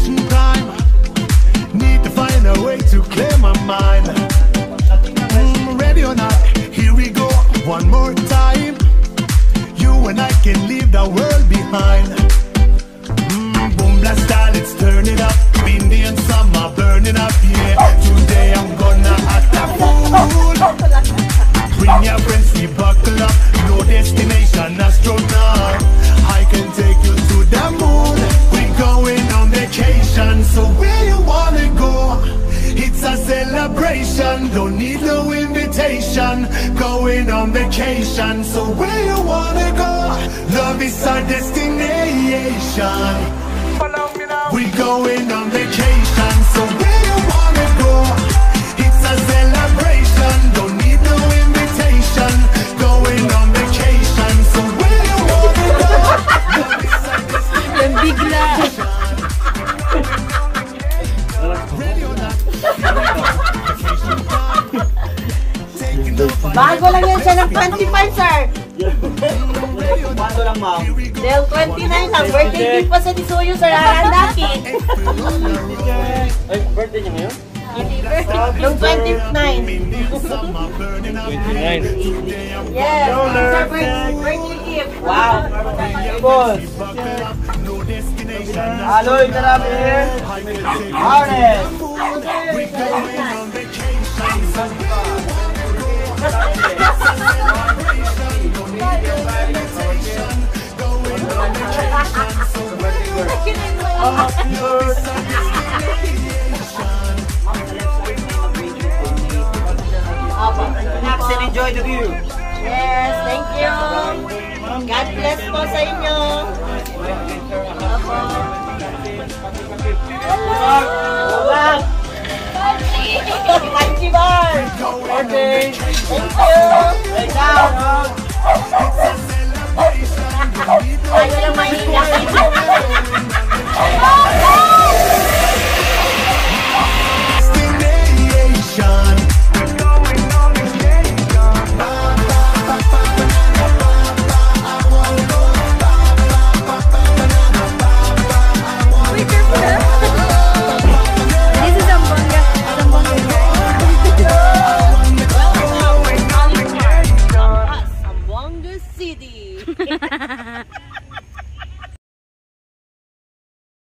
Diz-me need no invitation. Going on vacation, so where you wanna go? Love is our destination. Follow me now We're going on vacation, Bago lang yan siya ng 25, sir. Paano lang, ma'am? Del 29 lang. Birthday gift pa sa Tisuyo, sir. Arandaki. Ay, birthday niya ngayon? Yung 29. summer burning up. 29. Yes. Birthday gift. Wow! Boss! Aloy ka namin! Harness! Enjoy the view! Yes, thank you. God bless po sa inyo. Opo. Hello! Thank you, Bar. Birthday! Thank you. Right down! Ayaw lang mahinga. City.